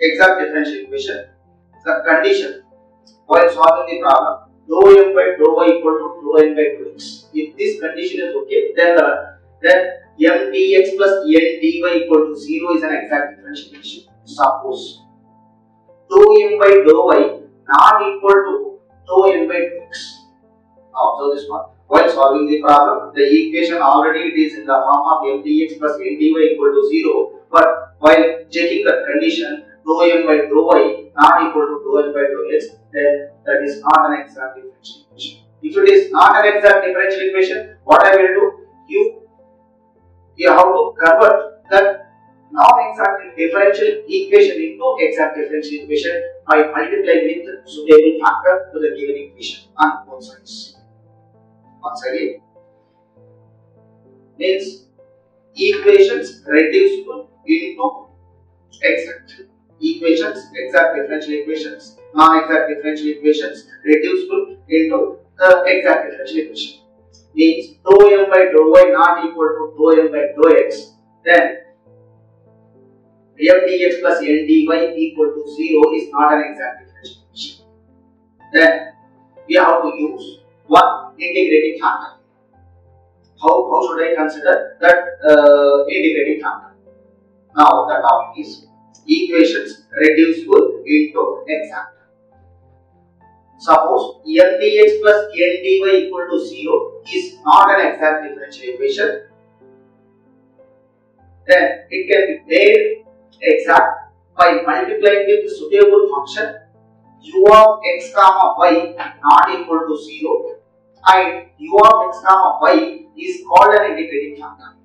exact differential equation, the condition while solving the problem dou m by dou y equal to dou n by dou x. If this condition is okay, then the then m dx plus n dy equal to 0 is an exact differential equation. Suppose dou m by dou y not equal to dou n by dou x. Now observe this one. While solving the problem, the equation already it is in the form of m dx plus n dy equal to 0. But while checking the condition dou m by dou y not equal to dou n by dou x, then that is not an exact differential equation. If it is not an exact differential equation, what I will do? You you have to convert that non-exact differential equation into exact differential equation by multiplying with suitable factor to the given equation on both sides. Once again, means equations reducible into exact equations, exact differential equations, non-exact differential equations reducible into the exact differential equation. Means dou m by dou y not equal to dou m by dou x, then m dx plus n dy equal to 0 is not an exact differential equation. Then we have to use one integrating factor. How, how should I consider that uh, integrating factor? Now the topic is equations reducible into exact. Suppose m dx plus n dy equal to 0 is not an exact differential equation, then it can be made exact by multiplying with the suitable function u of x comma y not equal to 0 and u of x comma y is called an integrating factor.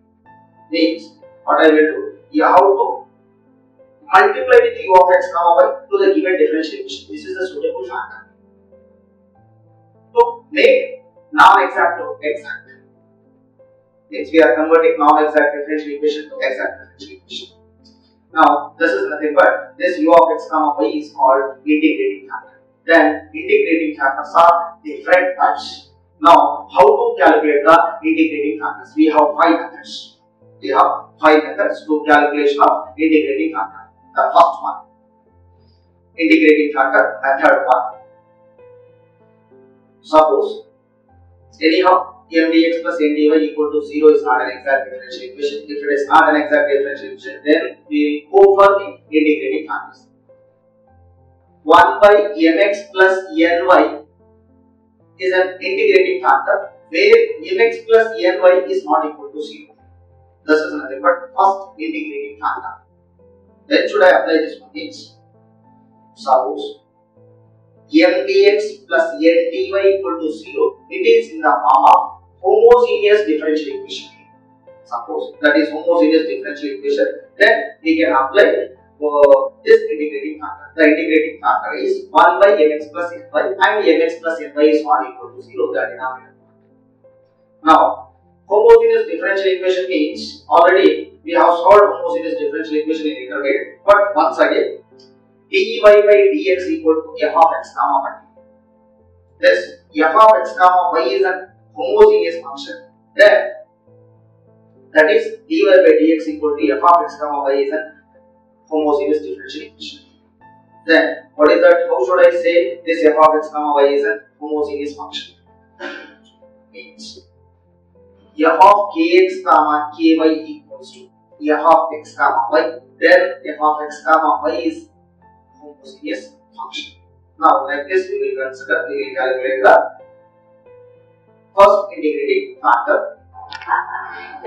Means what I will do, have to multiply with u of x comma y to the given differential equation. This is the suitable factor. To make non-exact to exact. Means we are converting non-exact differential equation to exact differential equation. Now this is nothing but this u of x comma y is called integrating factor. Then integrating factors are different types. Now how to calculate the integrating factors? We have five methods. We have five methods to calculation of integrating factor. The first one, integrating factor, method one. Suppose anyhow m dx plus n equal to 0 is not an exact differential equation. If it is not an exact differential equation, then we go for the integrating factors. 1 by mx plus ny is an integrating factor where mx plus ny is not equal to 0. This is nothing but first integrating factor. Then should I apply this? Means suppose m dx plus n dy equal to 0, it is in the form of homogeneous differential equation. Suppose that is homogeneous differential equation, then we can apply uh, this integrating factor. The integrating factor is 1 by mx plus ny and mx plus ny is not equal to 0, the denominator. Now, homogeneous differential equation means already we have solved homogeneous differential equation in intermediate, but once again dy by dx equal to f of x comma y. This f of x comma y is an homogeneous function. Then that is dy by dx equal to f of x comma y is an homogeneous differential equation. Then what is that? How should I say this f of x comma y is an homogeneous function? F of kx comma ky equals to f of x comma y. Then f of x comma y is homogeneous function. Now, like this, we will consider, we will calculate the first integrating factor.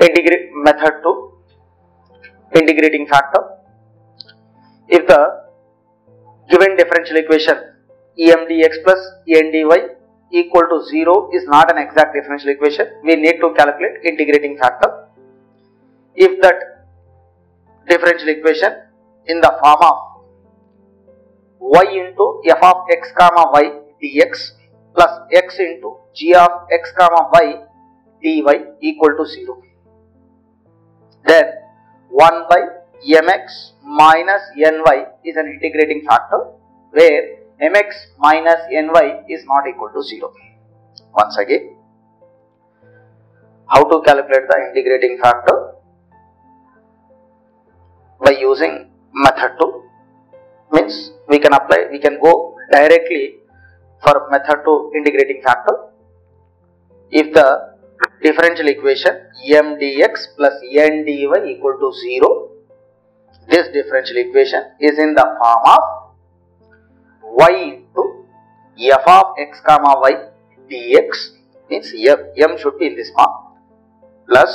integrate method to integrating factor if the given differential equation em dx plus en dy equal to 0 is not an exact differential equation. We need to calculate integrating factor. If that differential equation in the form of y into f of x comma y dx plus x into g of x comma y dy equal to 0 then 1 by mx minus ny is an integrating factor where mx minus ny is not equal to 0 once again how to calculate the integrating factor? By using method 2 means we can apply, we can go directly for method 2 integrating factor. If the differential equation m dx plus n dy equal to 0, this differential equation is in the form of y into f of x comma y dx means m, m should be in this form plus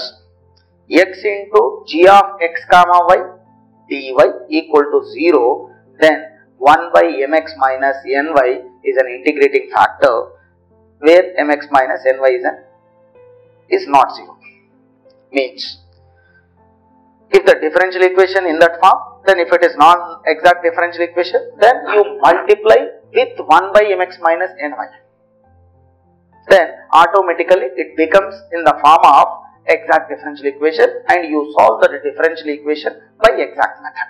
x into g of x comma y dy equal to 0 then 1 by mx minus ny is an integrating factor where mx minus ny is an is not 0 means if the differential equation in that form then if it is non-exact differential equation then you multiply with 1 by mx minus ny then automatically it becomes in the form of exact differential equation and you solve the differential equation by exact method.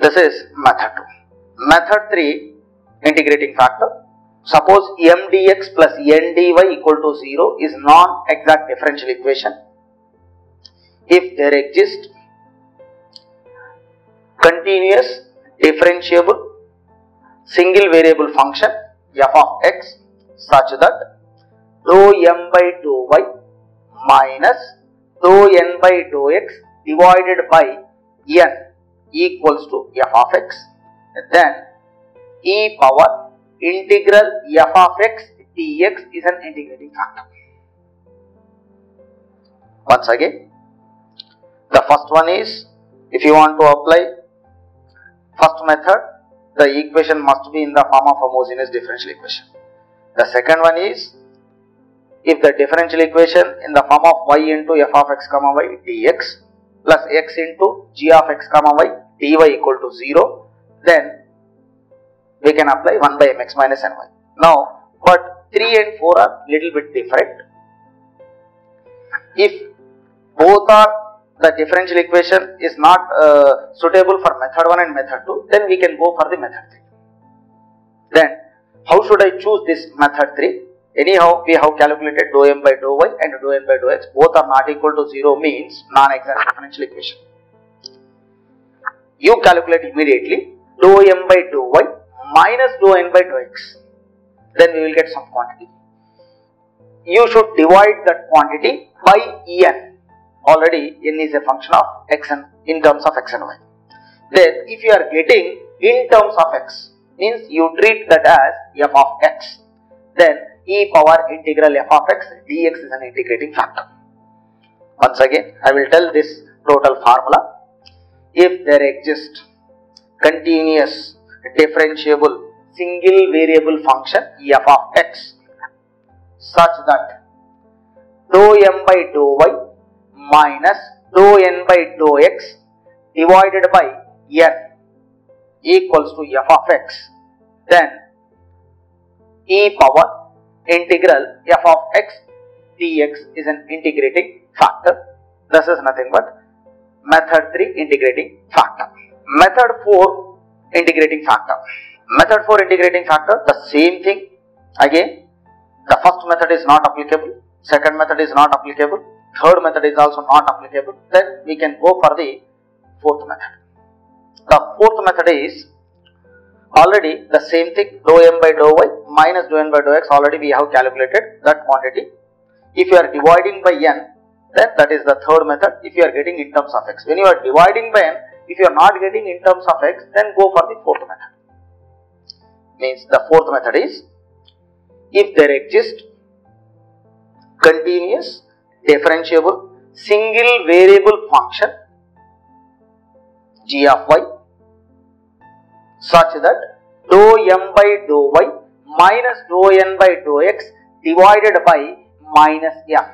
This is method 2. Method 3 integrating factor. Suppose m dx plus n dy equal to 0 is non-exact differential equation. If there exists continuous differentiable single variable function f of x such that dou m by dou y minus dou n by dou x divided by n equals to f of x then e power integral f of x dx is an integrating factor. Once again, the first one is if you want to apply first method, the equation must be in the form of homogeneous differential equation. The second one is if the differential equation in the form of y into f of x comma y dx plus x into g of x comma y dy equal to 0 then we can apply 1 by mx minus ny. Now but 3 and 4 are little bit different. If both are the differential equation is not uh, suitable for method 1 and method 2 then we can go for the method 3. Then how should I choose this method 3? Anyhow, we have calculated dou m by dou y and dou n by dou x. Both are not equal to 0 means non-exact differential equation. You calculate immediately dou m by dou y minus dou n by dou x. Then we will get some quantity. You should divide that quantity by en. Already n is a function of x and in terms of x and y. Then if you are getting in terms of x means you treat that as f of x. Then e power integral f of x dx is an integrating factor. Once again, I will tell this total formula. If there exists continuous differentiable single variable function f of x such that dou m by dou y minus dou n by dou x divided by n equals to f of x then e power integral f of x dx is an integrating factor. This is nothing but method 3 integrating factor. Method 4 integrating factor. Method 4 integrating factor the same thing again the first method is not applicable, second method is not applicable, third method is also not applicable then we can go for the fourth method. The fourth method is already the same thing dou m by dou y minus dou n by dou x already we have calculated that quantity. If you are dividing by n then that is the third method if you are getting in terms of x. When you are dividing by n if you are not getting in terms of x then go for the fourth method. Means the fourth method is if there exists continuous differentiable single variable function g of y such that dou m by dou y minus dou n by dou x divided by minus m.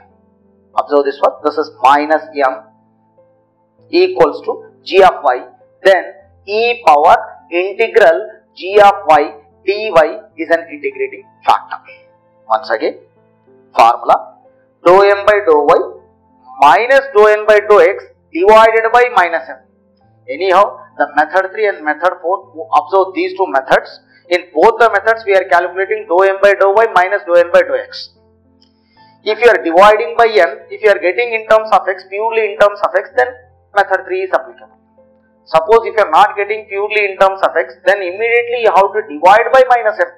Observe this one, this is minus m equals to g of y, then e power integral g of y dy is an integrating factor. Once again, formula dou m by dou y minus dou n by dou x divided by minus m. Anyhow, the method 3 and method 4 observe these two methods. In both the methods we are calculating dou m by dou y minus dou n by dou x. If you are dividing by n, if you are getting in terms of x, purely in terms of x, then method 3 is applicable. Suppose if you are not getting purely in terms of x, then immediately you have to divide by minus m.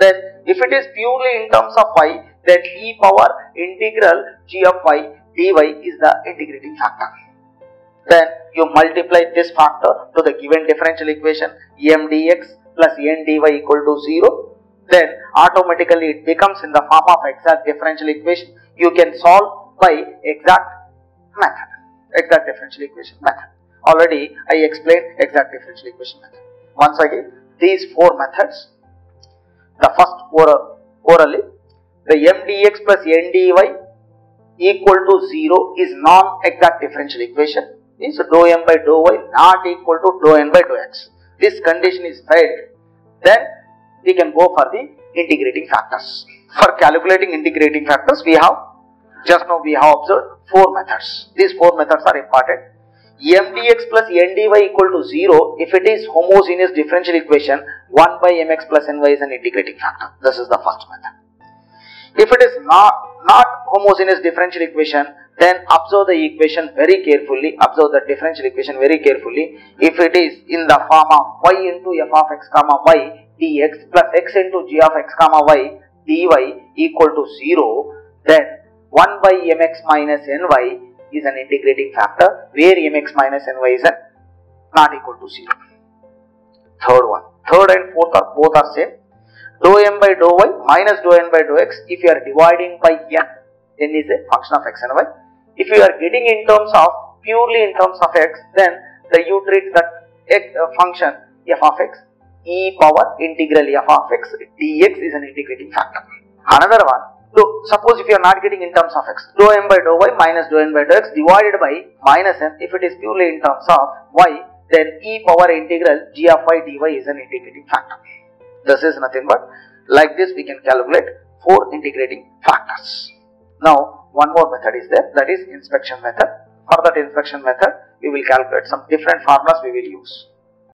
Then if it is purely in terms of y, then e power integral g of y dy is the integrating factor. Then you multiply this factor to the given differential equation em dx plus en dy equal to 0. Then automatically it becomes in the form of exact differential equation. You can solve by exact method, exact differential equation method. Already I explained exact differential equation method. Once again, these four methods, the first oral, orally, the mdx plus ndy equal to 0 is non-exact differential equation means dou m by dou y not equal to dou n by dou x. This condition is met, then we can go for the integrating factors. For calculating integrating factors, we have just now we have observed four methods. These four methods are important. mdx plus ndy equal to 0 if it is homogeneous differential equation 1 by mx plus ny is an integrating factor. This is the first method. If it is not, not homogeneous differential equation, then observe the equation very carefully, observe the differential equation very carefully. If it is in the form of y into f of x comma y dx plus x into g of x comma y dy equal to 0, then 1 by mx minus ny is an integrating factor where mx minus ny is not equal to 0. Third one. Third and fourth are both are same. Dou m by dou y minus dou n by dou x if you are dividing by n, n is a function of x and y. If you are getting in terms of purely in terms of x then the you treat that x, uh, function f of x e power integral f of x dx is an integrating factor. Another one so suppose if you are not getting in terms of x, dou m by dou y minus dou n by dou x divided by minus m if it is purely in terms of y then e power integral g of y dy is an integrating factor. This is nothing but like this we can calculate four integrating factors. Now one more method is there that is inspection method. For that inspection method we will calculate some different formulas we will use.